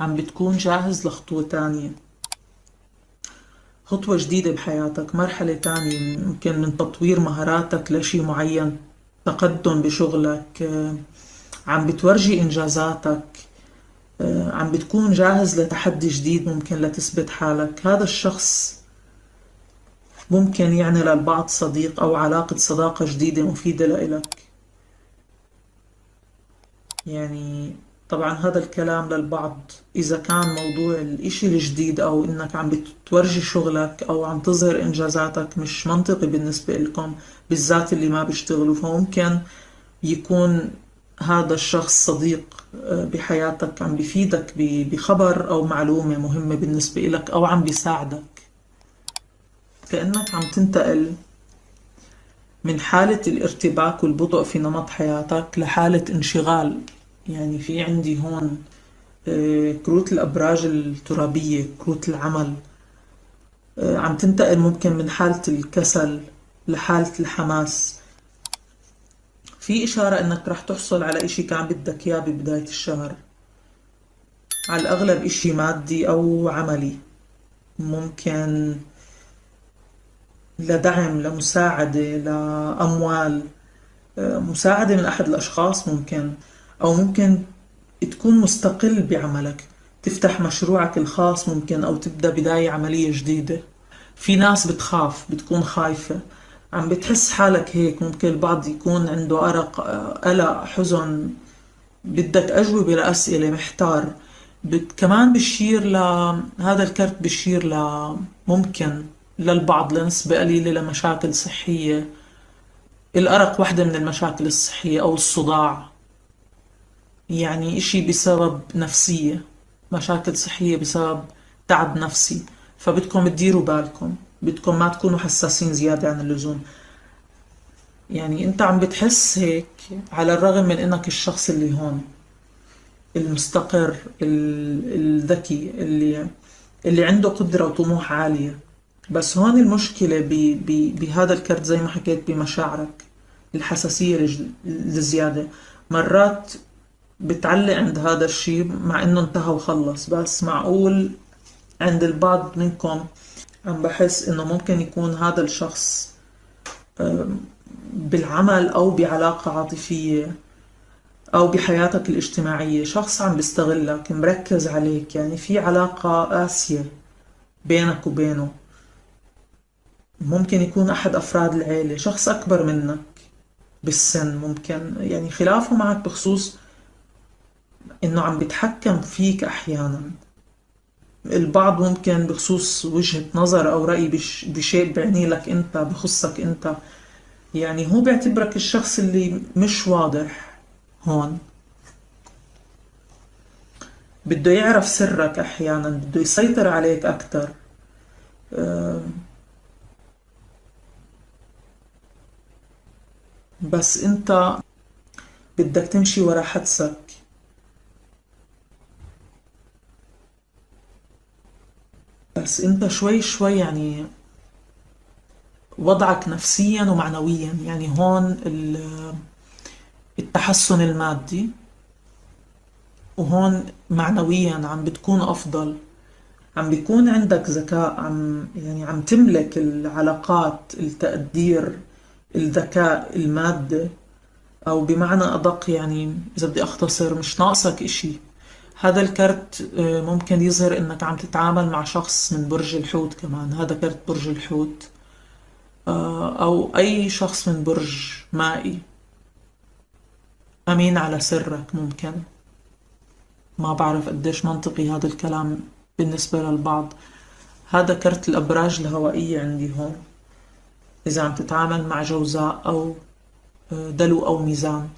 عم بتكون جاهز لخطوة تانية. خطوة جديدة بحياتك مرحلة تانية ممكن من تطوير مهاراتك لشي معين تقدم بشغلك آه، عم بتورجي إنجازاتك آه، عم بتكون جاهز لتحدي جديد ممكن لتثبت حالك. هذا الشخص ممكن يعني للبعض صديق أو علاقة صداقة جديدة مفيدة لإلك. يعني طبعا هذا الكلام للبعض. إذا كان موضوع الإشي الجديد أو إنك عم بتورجي شغلك أو عم تظهر إنجازاتك مش منطقي بالنسبة لكم بالذات اللي ما بيشتغلوا فممكن يكون هذا الشخص صديق آه، بحياتك عم بفيدك بخبر أو معلومة مهمة بالنسبة لك أو عم بيساعدك. كأنك عم تنتقل من حالة الارتباك والبطء في نمط حياتك لحالة انشغال. يعني في عندي هون آه، كروت الأبراج الترابية كروت العمل. آه، عم تنتقل ممكن من حالة الكسل لحالة الحماس. في إشارة إنك رح تحصل على إشي كان بدك إياه ببداية الشهر. على الأغلب إشي مادي أو عملي. ممكن لدعم لمساعدة لأموال. آه، مساعدة من أحد الأشخاص ممكن. أو ممكن تكون مستقل بعملك تفتح مشروعك الخاص ممكن أو تبدأ بداية عملية جديدة. في ناس بتخاف بتكون خايفة. عم بتحس حالك هيك ممكن البعض يكون عنده أرق قلق حزن. بدك أجوبة لأسئلة محتار. بت كمان بشير ل هذا الكرت بشير ل ممكن للبعض لنسبة قليلة لمشاكل صحية. الأرق واحدة من المشاكل الصحية أو الصداع. يعني إشي بسبب نفسية مشاكل صحية بسبب تعب نفسي. فبدكم تديروا بالكم بدكم ما تكونوا حساسين زيادة عن اللزوم. يعني أنت عم بتحس هيك على الرغم من إنك الشخص اللي هون المستقر الذكي اللي اللي عنده قدرة وطموح عالية. بس هون المشكلة بهذا الكرت زي ما حكيت بمشاعرك الحساسية الزيادة مرات بتعلق عند هذا الشيء مع إنه انتهى وخلص. بس معقول عند البعض منكم عم بحس إنه ممكن يكون هذا الشخص بالعمل أو بعلاقة عاطفية أو بحياتك الاجتماعية. شخص عم بيستغلك مركز عليك. يعني في علاقة قاسية بينك وبينه. ممكن يكون أحد أفراد العيلة. شخص أكبر منك بالسن ممكن. يعني خلافه معك بخصوص إنه عم بيتحكم فيك أحيانا. البعض ممكن بخصوص وجهة نظر أو رأي بشيء بعني لك أنت بخصك أنت. يعني هو بيعتبرك الشخص اللي مش واضح هون. بده يعرف سرك أحيانا بده يسيطر عليك أكتر. بس أنت بدك تمشي ورا حدسك. بس انت شوي شوي يعني وضعك نفسيا ومعنويا. يعني هون التحسن المادي وهون معنويا عم بتكون أفضل. عم بيكون عندك ذكاء عم يعني عم تملك العلاقات التقدير الذكاء المادة. أو بمعنى أدق يعني إذا بدي أختصر مش ناقصك إشي. هذا الكرت آه، ممكن يظهر إنك عم تتعامل مع شخص من برج الحوت كمان. هذا كرت برج الحوت آه، أو أي شخص من برج مائي. أمين على سرك ممكن. ما بعرف قديش منطقي هذا الكلام بالنسبة للبعض. هذا كرت الأبراج الهوائية عندي هون. إذا عم تتعامل مع جوزاء أو آه، دلو أو ميزان.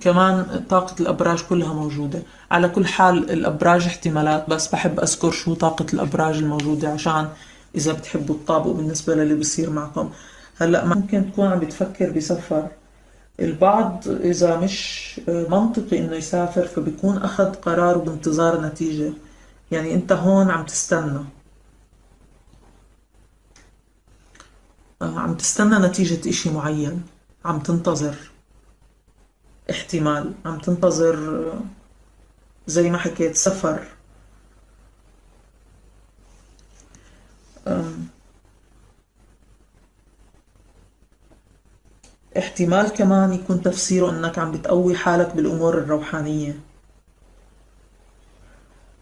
كمان طاقة الأبراج كلها موجودة. على كل حال الأبراج احتمالات بس بحب أذكر شو طاقة الأبراج الموجودة عشان إذا بتحبوا تطابقوا بالنسبة للي بصير معكم. هلأ ممكن تكون عم بتفكر بسفر. البعض إذا مش منطقي إنه يسافر فبيكون أخذ قرار بانتظار نتيجة. يعني أنت هون عم تستنى. عم تستنى نتيجة إشي معين. عم تنتظر. احتمال. عم تنتظر زي ما حكيت سفر. احتمال كمان يكون تفسيره إنك عم بتقوي حالك بالأمور الروحانية.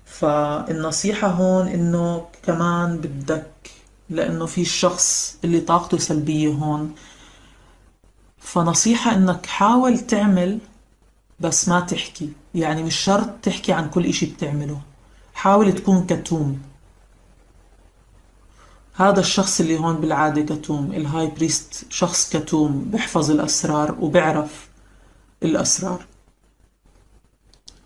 فالنصيحة هون إنه كمان بدك لأنه في الشخص اللي طاقته سلبية هون فنصيحة إنك حاول تعمل بس ما تحكي. يعني مش شرط تحكي عن كل إشي بتعمله. حاول تكون كتوم. هذا الشخص اللي هون بالعادة كتوم. الهاي بريست شخص كتوم بيحفظ الأسرار وبيعرف الأسرار.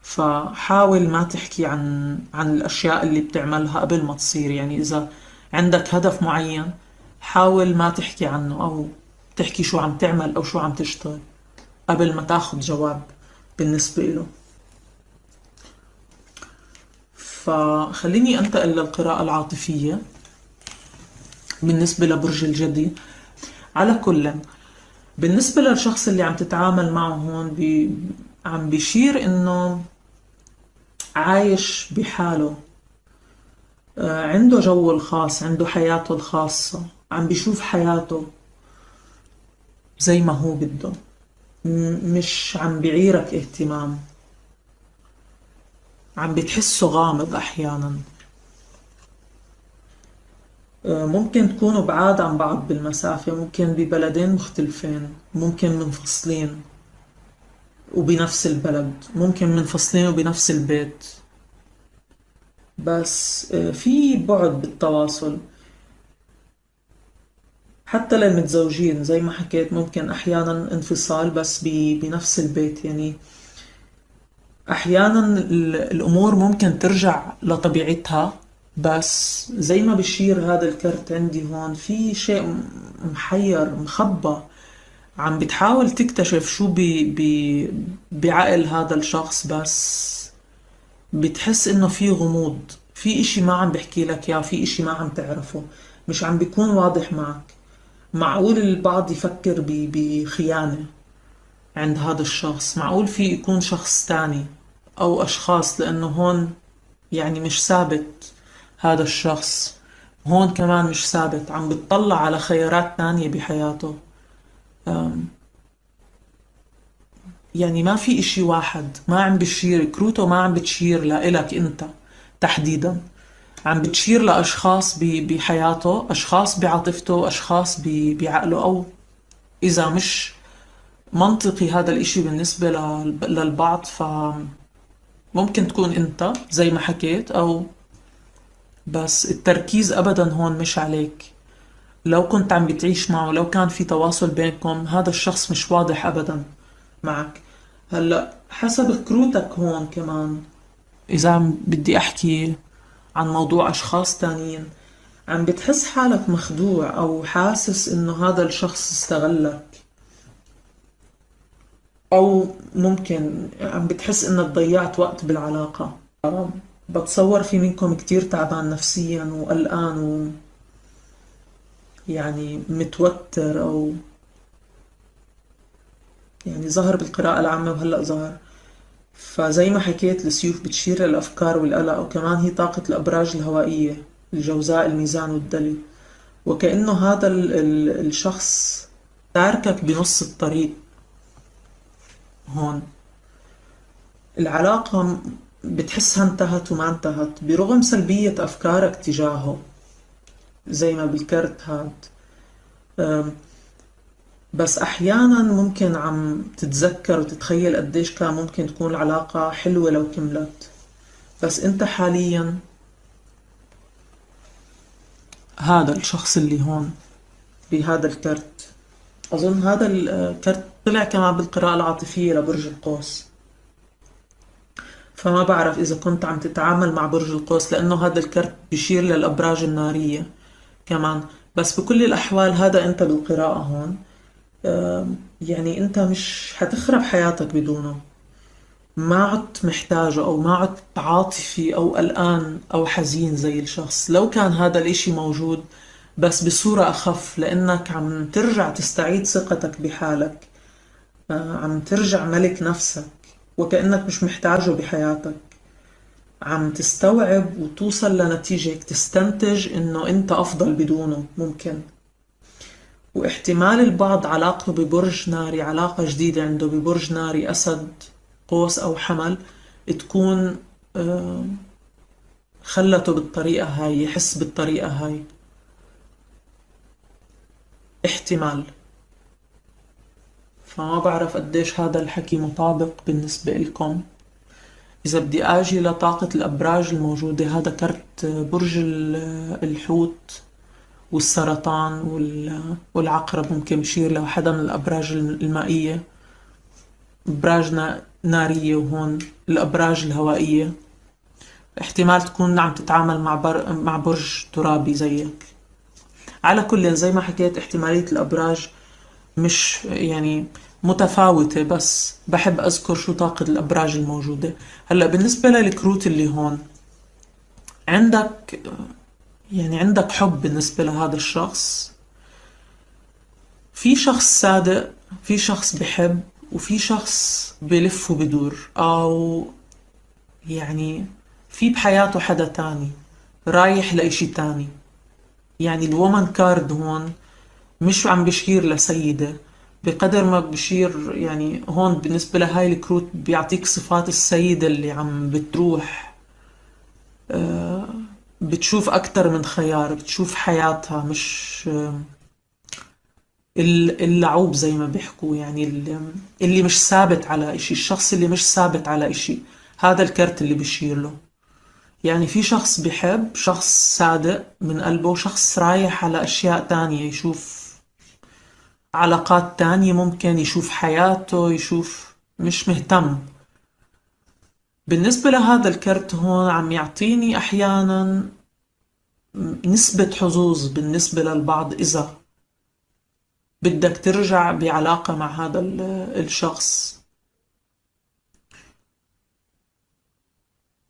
فحاول ما تحكي عن عن الأشياء اللي بتعملها قبل ما تصير. يعني إذا عندك هدف معين حاول ما تحكي عنه أو تحكي شو عم تعمل أو شو عم تشتغل قبل ما تاخد جواب بالنسبة له فخليني أنتقل للقراءة العاطفية بالنسبة لبرج الجدي. على كل بالنسبة للشخص اللي عم تتعامل معه هون بي عم بيشير إنه عايش بحاله. آه، عنده جو الخاص عنده حياته الخاصة عم بيشوف حياته. زي ما هو بده. مش عم بيعيرك اهتمام. عم بتحسه غامض أحيانا. آه، ممكن تكونوا بعاد عن بعض بالمسافة. ممكن ببلدين مختلفين. ممكن منفصلين وبنفس البلد. ممكن منفصلين وبنفس البيت. بس آه، في بعد بالتواصل. حتى للمتزوجين زي ما حكيت ممكن أحيانا انفصال بس بنفس البيت يعني أحيانا ال- الأمور ممكن ترجع لطبيعتها بس زي ما بشير هذا الكرت عندي هون في شيء محير مخبى عم بتحاول تكتشف شو بي بي بعقل هذا الشخص بس بتحس إنه في غموض في إشي ما عم بحكي لك إياه في إشي ما عم تعرفه مش عم بيكون واضح معك. معقول البعض يفكر بخيانة عند هذا الشخص؟ معقول في يكون شخص تاني أو أشخاص؟ لأنه هون يعني مش ثابت هذا الشخص. هون كمان مش ثابت عم بتطلع على خيارات تانية بحياته. يعني ما في إشي واحد ما عم بتشير كروته ما عم بتشير لإلك أنت تحديدا. عم بتشير لأشخاص ب- بحياته أشخاص بعاطفته أشخاص ب- بعقله أو إذا مش منطقي هذا الإشي بالنسبة لل- للبعض فممكن تكون أنت زي ما حكيت أو بس التركيز أبدا هون مش عليك. لو كنت عم بتعيش معه لو كان في تواصل بينكم هذا الشخص مش واضح أبدا معك. هلأ حسب كروتك هون كمان. إذا عم بدي أحكي عن موضوع أشخاص تانيين. عم بتحس حالك مخدوع أو حاسس إنه هذا الشخص استغلك؟ أو ممكن عم بتحس إنك ضيعت وقت بالعلاقة؟ بتصور في منكم كتير تعبان نفسيا وقلقان و يعني متوتر أو يعني ظهر بالقراءة العامة وهلأ ظهر. فزي ما حكيت السيوف بتشير للأفكار والقلق وكمان هي طاقة الأبراج الهوائية الجوزاء الميزان والدلي وكأنه هذا ال ال الشخص تاركك بنص الطريق. هون. العلاقة بتحسها انتهت وما انتهت برغم سلبية أفكارك تجاهه. زي ما بالكرت هاد. بس أحيانا ممكن عم تتذكر وتتخيل قديش كان ممكن تكون العلاقة حلوة لو كملت. بس أنت حاليا هذا الشخص اللي هون بهذا الكرت. أظن هذا الكرت طلع كمان بالقراءة العاطفية لبرج القوس. فما بعرف إذا كنت عم تتعامل مع برج القوس لأنه هذا الكرت بيشير للأبراج النارية كمان. بس بكل الأحوال هذا أنت بالقراءة هون. يعني أنت مش حتخرب حياتك بدونه. ما عدت محتاجه أو ما عدت عاطفي أو قلقان أو حزين زي الشخص. لو كان هذا الإشي موجود بس بصورة أخف لأنك عم ترجع تستعيد ثقتك بحالك. آه، عم ترجع ملك نفسك. وكأنك مش محتاجه بحياتك. عم تستوعب وتوصل لنتيجة تستنتج إنه أنت أفضل بدونه ممكن. واحتمال البعض علاقته ببرج ناري علاقة جديدة عنده ببرج ناري أسد قوس أو حمل تكون خلته بالطريقة هاي يحس بالطريقة هاي. احتمال. فما بعرف قديش هذا الحكي مطابق بالنسبة لكم إذا بدي آجي لطاقة الأبراج الموجودة هذا كرت برج الحوت. والسرطان والعقرب ممكن بشير لحدا من الأبراج المائية أبراج نارية وهون الأبراج الهوائية. احتمال تكون عم تتعامل مع بر... مع برج ترابي زيك. على كل زي ما حكيت احتمالية الأبراج مش يعني متفاوتة بس بحب أذكر شو طاقة الأبراج الموجودة. هلأ بالنسبة للكروت اللي هون عندك يعني عندك حب بالنسبة لهذا الشخص. في شخص صادق في شخص بحب وفي شخص بلف وبدور أو يعني في بحياته حدا تاني رايح لإشي تاني. يعني الومن كارد هون مش عم بشير لسيدة بقدر ما بشير يعني هون بالنسبة لهاي الكروت بيعطيك صفات السيدة اللي عم بتروح. آه، بتشوف أكتر من خيار بتشوف حياتها مش اللعوب زي ما بيحكوا يعني اللي مش ثابت على إشي الشخص اللي مش ثابت على إشي هذا الكرت اللي بشير له. يعني في شخص بحب شخص صادق من قلبه شخص رايح على أشياء تانية يشوف علاقات تانية ممكن يشوف حياته يشوف مش مهتم. بالنسبة لهذا الكرت هون عم يعطيني أحيانا نسبة حظوظ بالنسبة للبعض إذا بدك ترجع بعلاقة مع هذا الشخص.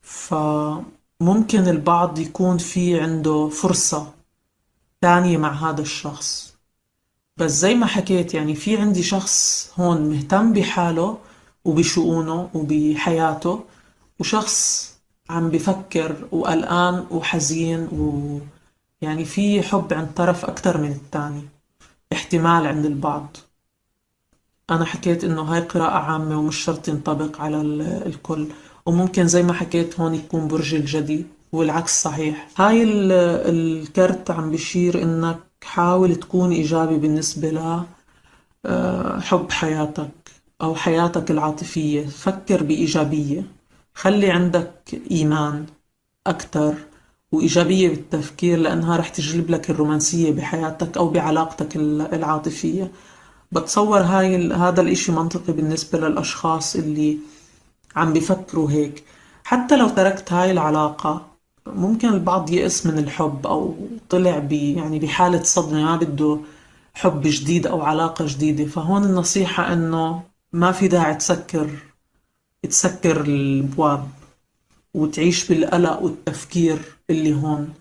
فممكن البعض يكون في عنده فرصة تانية مع هذا الشخص. بس زي ما حكيت يعني في عندي شخص هون مهتم بحاله وبشؤونه وبحياته. وشخص عم بفكر وقلقان وحزين ويعني في حب عند طرف أكتر من التاني احتمال عند البعض. أنا حكيت إنه هاي قراءة عامة ومش شرط ينطبق على الكل وممكن زي ما حكيت هون يكون برج الجدي والعكس صحيح. هاي الكرت عم بشير إنك حاول تكون إيجابي بالنسبة ل آه، حب حياتك أو حياتك العاطفية. فكر بإيجابية. خلي عندك إيمان أكتر وإيجابية بالتفكير لأنها رح تجلب لك الرومانسية بحياتك أو بعلاقتك العاطفية. بتصور هاي هذا الإشي منطقي بالنسبة للأشخاص اللي عم بفكروا هيك. حتى لو تركت هاي العلاقة ممكن البعض يئس من الحب أو طلع ب يعني بحالة صدمة ما بده حب جديد أو علاقة جديدة. فهون النصيحة إنه ما في داعي تسكر تسكر البواب وتعيش بالقلق والتفكير اللي هون.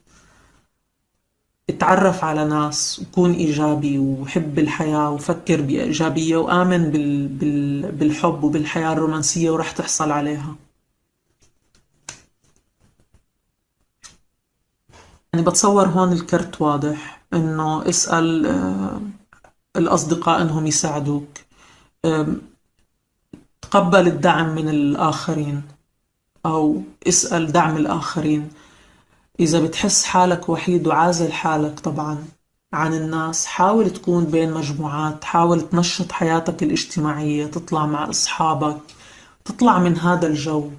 اتعرف على ناس وكون إيجابي وحب الحياة وفكر بإيجابية وآمن بال... بال... بالحب وبالحياة الرومانسية ورح تحصل عليها. يعني بتصور هون الكرت واضح إنه اسأل آه، الأصدقاء إنهم يساعدوك. تقبل الدعم من الآخرين أو اسأل دعم الآخرين. إذا بتحس حالك وحيد وعازل حالك طبعا عن الناس حاول تكون بين مجموعات حاول تنشط حياتك الاجتماعية تطلع مع أصحابك تطلع من هذا الجو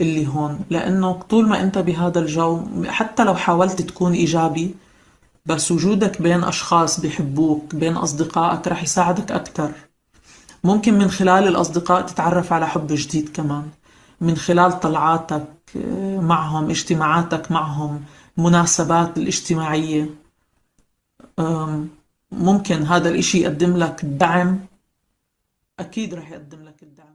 اللي هون. لأنه طول ما أنت بهذا الجو حتى لو حاولت تكون إيجابي بس وجودك بين أشخاص بيحبوك بين أصدقائك رح يساعدك أكتر. ممكن من خلال الأصدقاء تتعرف على حب جديد كمان. من خلال طلعاتك آه، معهم اجتماعاتك معهم مناسبات الاجتماعية. ممكن هذا الإشي يقدم لك دعم. أكيد رح يقدم لك الدعم.